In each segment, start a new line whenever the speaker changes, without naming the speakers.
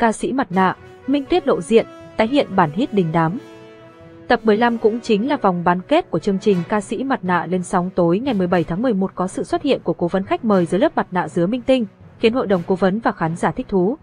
ca sĩ mặt nạ, Minh Tuyết lộ diện, tái hiện bản hit đình đám. Tập 15 cũng chính là vòng bán kết của chương trình ca sĩ mặt nạ lên sóng tối ngày 17 tháng 11 có sự xuất hiện của cố vấn khách mời dưới lớp mặt nạ dứa Minh Tinh, khiến hội đồng cố vấn và khán giả thích thú.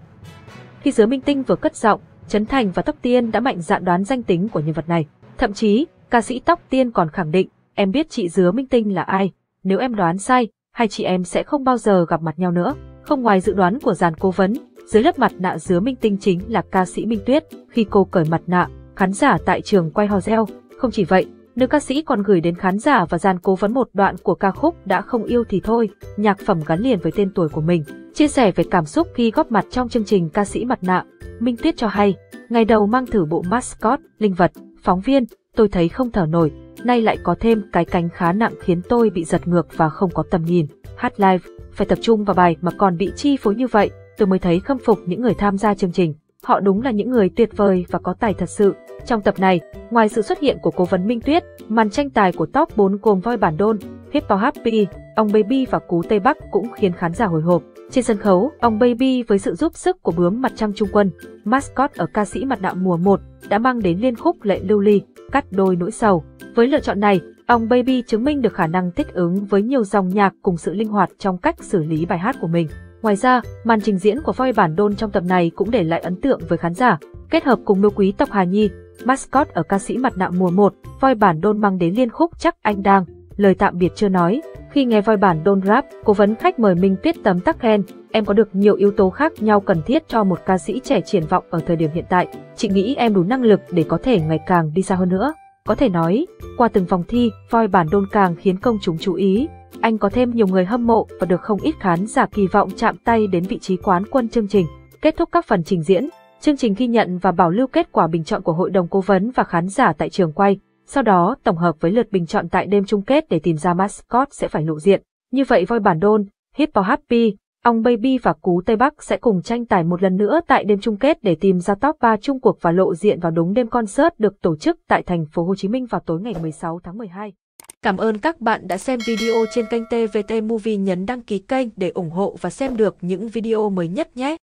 Khi dứa Minh Tinh vừa cất giọng, Trấn Thành và Tóc Tiên đã mạnh dạn đoán danh tính của nhân vật này. Thậm chí, ca sĩ Tóc Tiên còn khẳng định, em biết chị dứa Minh Tinh là ai, nếu em đoán sai, hai chị em sẽ không bao giờ gặp mặt nhau nữa. Không ngoài dự đoán của dàn cố vấn, dưới lớp mặt nạ dứa Minh Tinh chính là ca sĩ Minh Tuyết, khi cô cởi mặt nạ, khán giả tại trường quay hò reo. Không chỉ vậy, nữ ca sĩ còn gửi đến khán giả và dàn cố vấn một đoạn của ca khúc Đã không yêu thì thôi, nhạc phẩm gắn liền với tên tuổi của mình. Chia sẻ về cảm xúc khi góp mặt trong chương trình ca sĩ mặt nạ, Minh Tuyết cho hay, ngày đầu mang thử bộ mascot, linh vật, phóng viên, tôi thấy không thở nổi, nay lại có thêm cái cánh khá nặng khiến tôi bị giật ngược và không có tầm nhìn. Hát live, phải tập trung vào bài mà còn bị chi phối như vậy, tôi mới thấy khâm phục những người tham gia chương trình. Họ đúng là những người tuyệt vời và có tài thật sự. Trong tập này, ngoài sự xuất hiện của cố vấn Minh Tuyết, màn tranh tài của top 4 gồm voi bản đôn, Hippo Happy, ông Baby và Cú Tây Bắc cũng khiến khán giả hồi hộp. Trên sân khấu, ông Baby với sự giúp sức của bướm mặt trăng trung quân, mascot ở ca sĩ mặt nạ mùa 1, đã mang đến liên khúc lệ lưu ly, cắt đôi nỗi sầu. Với lựa chọn này, ông Baby chứng minh được khả năng thích ứng với nhiều dòng nhạc cùng sự linh hoạt trong cách xử lý bài hát của mình. Ngoài ra, màn trình diễn của voi bản đôn trong tập này cũng để lại ấn tượng với khán giả. Kết hợp cùng nô quý tộc Hà Nhi, mascot ở ca sĩ mặt nạ mùa 1, voi bản đôn mang đến liên khúc chắc anh đang, lời tạm biệt chưa nói. Khi nghe voi bản đôn rap, cố vấn khách mời Minh Tuyết tấm tắc khen, em có được nhiều yếu tố khác nhau cần thiết cho một ca sĩ trẻ triển vọng ở thời điểm hiện tại. Chị nghĩ em đủ năng lực để có thể ngày càng đi xa hơn nữa. Có thể nói, qua từng vòng thi, voi bản đôn càng khiến công chúng chú ý. Anh có thêm nhiều người hâm mộ và được không ít khán giả kỳ vọng chạm tay đến vị trí quán quân chương trình. Kết thúc các phần trình diễn, chương trình ghi nhận và bảo lưu kết quả bình chọn của hội đồng cố vấn và khán giả tại trường quay. Sau đó, tổng hợp với lượt bình chọn tại đêm chung kết để tìm ra mascot sẽ phải lộ diện. Như vậy voi bản đôn, Hippo Happy, Ông Baby và Cú Tây Bắc sẽ cùng tranh tài một lần nữa tại đêm chung kết để tìm ra top 3 chung cuộc và lộ diện vào đúng đêm concert được tổ chức tại thành phố Hồ Chí Minh vào tối ngày 16 tháng 12. Cảm ơn các bạn đã xem video trên kênh TVT Movie nhấn đăng ký kênh để ủng hộ và xem được những video mới nhất nhé.